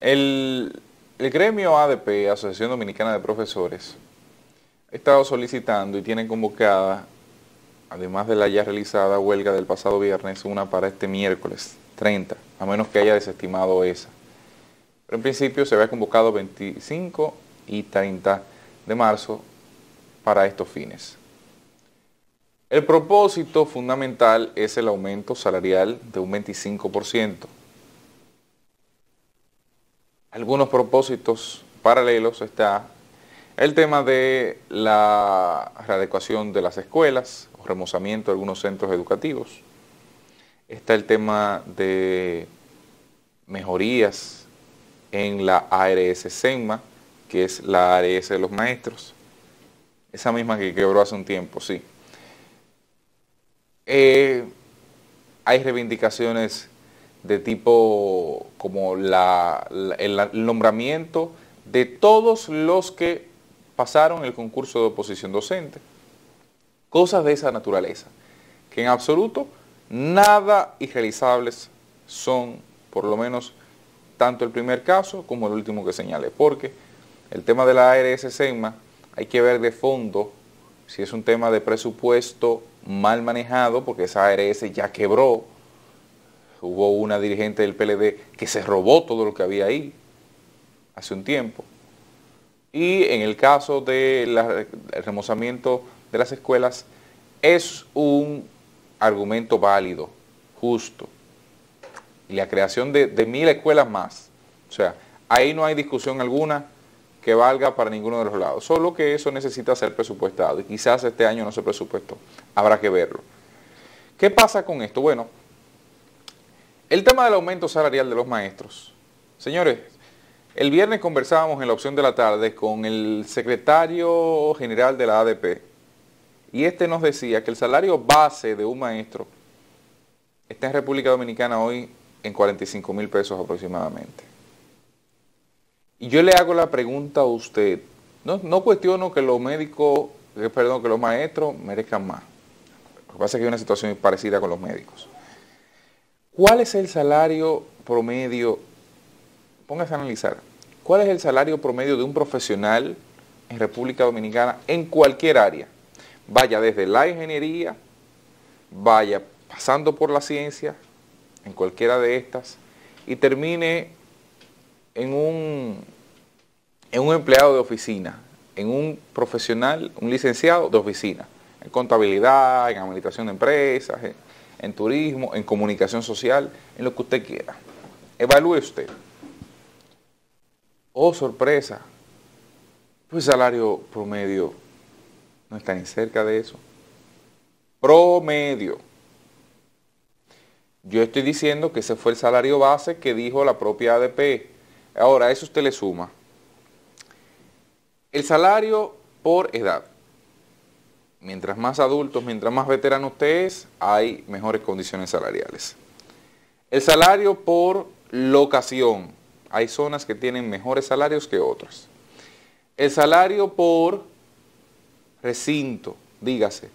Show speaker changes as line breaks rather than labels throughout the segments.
El, gremio ADP, Asociación Dominicana de Profesores, ha estado solicitando y tiene convocada, además de la ya realizada huelga del pasado viernes, una para este miércoles 30, a menos que haya desestimado esa. Pero en principio se había convocado 25 y 30 de marzo para estos fines. El propósito fundamental es el aumento salarial de un 25% algunos propósitos paralelos está el tema de la readecuación de las escuelas o remozamiento de algunos centros educativos. Está el tema de mejorías en la ARS SENMA, que es la ARS de los maestros. Esa misma que quebró hace un tiempo, sí. Eh, hay reivindicaciones de tipo como el, nombramiento de todos los que pasaron el concurso de oposición docente. Cosas de esa naturaleza, que en absoluto nada irrealizables son, por lo menos, tanto el primer caso como el último que señalé, porque el tema de la ARS SEMA hay que ver de fondo si es un tema de presupuesto mal manejado, porque esa ARS ya quebró, hubo una dirigente del PLD que se robó todo lo que había ahí hace un tiempo. Y en el caso del remozamiento de las escuelas, es un argumento válido, justo. Y la creación de, de mil escuelas más. O sea, ahí no hay discusión alguna que valga para ninguno de los lados. Solo que eso necesita ser presupuestado. Y quizás este año no se presupuestó. Habrá que verlo. ¿Qué pasa con esto? Bueno, el tema del aumento salarial de los maestros. Señores, el viernes conversábamos en la opción de la tarde con el secretario general de la ADP y este nos decía que el salario base de un maestro está en República Dominicana hoy en 45 mil pesos aproximadamente. Y yo le hago la pregunta a usted, no, no cuestiono que los médicos, eh, perdón, que los maestros merezcan más. Lo que pasa es que hay una situación parecida con los médicos. ¿Cuál es el salario promedio? Póngase a analizar. ¿Cuál es el salario promedio de un profesional en República Dominicana en cualquier área? Vaya desde la ingeniería, vaya pasando por la ciencia, en cualquiera de estas, y termine en un, en un empleado de oficina, en un profesional, un licenciado de oficina, en contabilidad, en administración de empresas, turismo, en comunicación social, en lo que usted quiera. Evalúe usted. Oh, sorpresa. Pues salario promedio no está ni cerca de eso. Promedio. Yo estoy diciendo que ese fue el salario base que dijo la propia ADP. Ahora, a eso usted le suma. El salario por edad mientras más adultos, mientras más veterano usted es, hay mejores condiciones salariales. El salario por locación. Hay zonas que tienen mejores salarios que otras. El salario por recinto, dígase,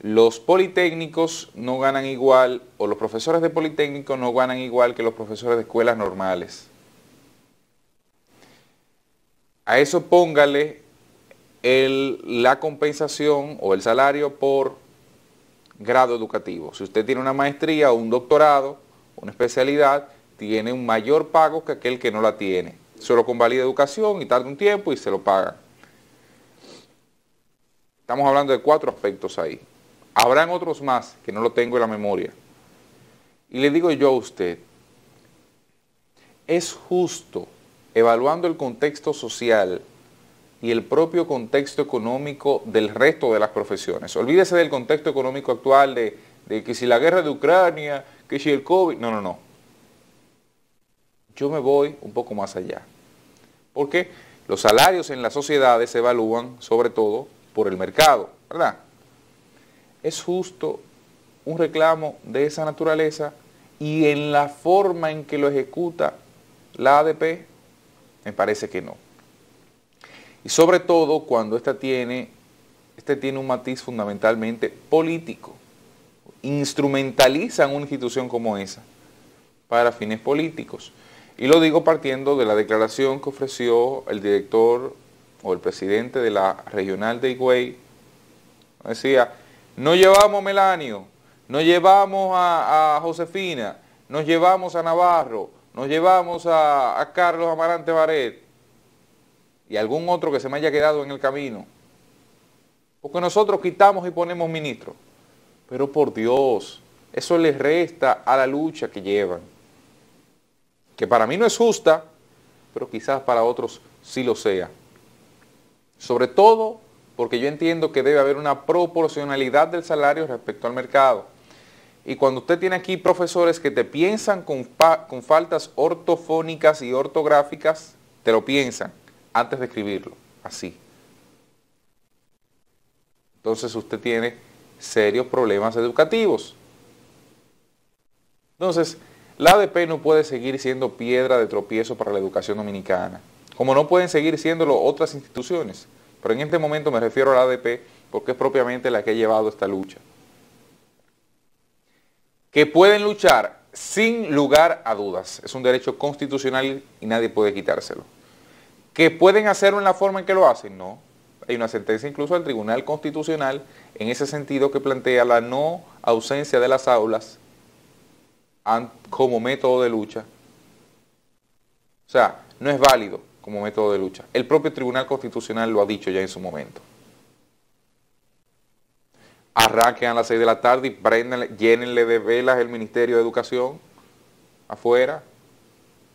los politécnicos no ganan igual, o los profesores de politécnicos no ganan igual que los profesores de escuelas normales. A eso póngale la compensación o el salario por grado educativo. Si usted tiene una maestría o un doctorado, una especialidad, tiene un mayor pago que aquel que no la tiene. Solo convalida educación y tarda un tiempo y se lo paga. Estamos hablando de cuatro aspectos ahí. Habrán otros más que no lo tengo en la memoria. Y le digo yo a usted, es justo, evaluando el contexto social, y el propio contexto económico del resto de las profesiones. Olvídese del contexto económico actual de, que si la guerra de Ucrania, que si el COVID, no, no, no. Yo me voy un poco más allá. Porque los salarios en las sociedades se evalúan sobre todo por el mercado, ¿verdad? Es justo un reclamo de esa naturaleza y en la forma en que lo ejecuta la ADP, me parece que no. Y sobre todo cuando esta tiene, este tiene un matiz fundamentalmente político. Instrumentalizan una institución como esa para fines políticos. Y lo digo partiendo de la declaración que ofreció el director o el presidente de la regional de Higüey. Decía, no llevamos a Melanio, no llevamos a, Josefina, nos llevamos a Navarro, nos llevamos a, a Carlos Amarante Baret y algún otro que se me haya quedado en el camino. Porque nosotros quitamos y ponemos ministros. Pero por Dios, eso les resta a la lucha que llevan. Que para mí no es justa, pero quizás para otros sí lo sea. Sobre todo porque yo entiendo que debe haber una proporcionalidad del salario respecto al mercado. Y cuando usted tiene aquí profesores que te piensan con, con faltas ortofónicas y ortográficas, te lo piensan antes de escribirlo, así. Entonces usted tiene serios problemas educativos. Entonces, la ADP no puede seguir siendo piedra de tropiezo para la educación dominicana, como no pueden seguir siéndolo otras instituciones. Pero en este momento me refiero a la ADP porque es propiamente la que ha llevado esta lucha. Que pueden luchar sin lugar a dudas. Es un derecho constitucional y nadie puede quitárselo. ¿Que pueden hacerlo en la forma en que lo hacen? No. Hay una sentencia incluso del Tribunal Constitucional en ese sentido que plantea la no ausencia de las aulas como método de lucha. O sea, no es válido como método de lucha. El propio Tribunal Constitucional lo ha dicho ya en su momento. Arranquen a las 6 de la tarde y llénenle de velas el Ministerio de Educación afuera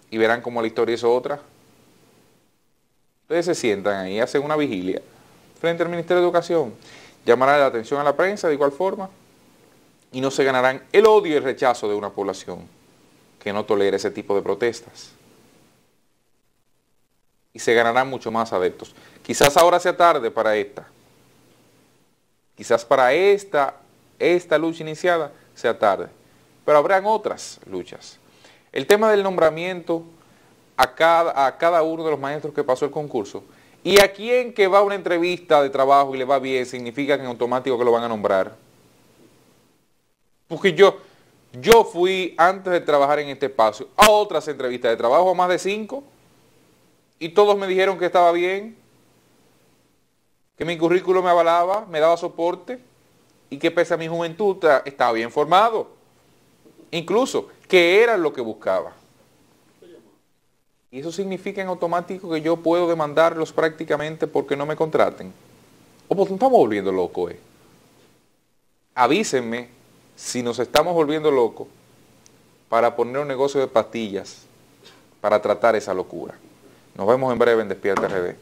y verán cómo la historia es otra. Ustedes se sientan ahí, hacen una vigilia frente al Ministerio de Educación, llamarán la atención a la prensa de igual forma y no se ganarán el odio y el rechazo de una población que no tolera ese tipo de protestas. Y se ganarán mucho más adeptos. Quizás ahora sea tarde para esta. Quizás para esta, esta lucha iniciada sea tarde. Pero habrán otras luchas. El tema del nombramiento a cada, a cada uno de los maestros que pasó el concurso. Y a quien que va a una entrevista de trabajo y le va bien, significa que en automático que lo van a nombrar. Porque yo, yo fui, antes de trabajar en este espacio, a otras entrevistas de trabajo, a más de cinco, y todos me dijeron que estaba bien, que mi currículo me avalaba, me daba soporte, y que pese a mi juventud estaba bien formado. Incluso, que era lo que buscaba. Y eso significa en automático que yo puedo demandarlos prácticamente porque no me contraten. O porque nos estamos volviendo locos, eh. Avísenme si nos estamos volviendo locos para poner un negocio de pastillas para tratar esa locura. Nos vemos en breve en Despierta RD.